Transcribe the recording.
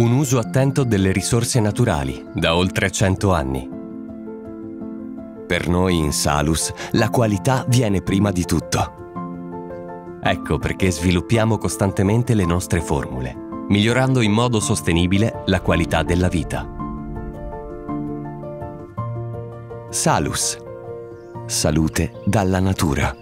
un uso attento delle risorse naturali da oltre 100 anni. Per noi in Salus la qualità viene prima di tutto. Ecco perché sviluppiamo costantemente le nostre formule, migliorando in modo sostenibile la qualità della vita. Salus. Salute dalla natura.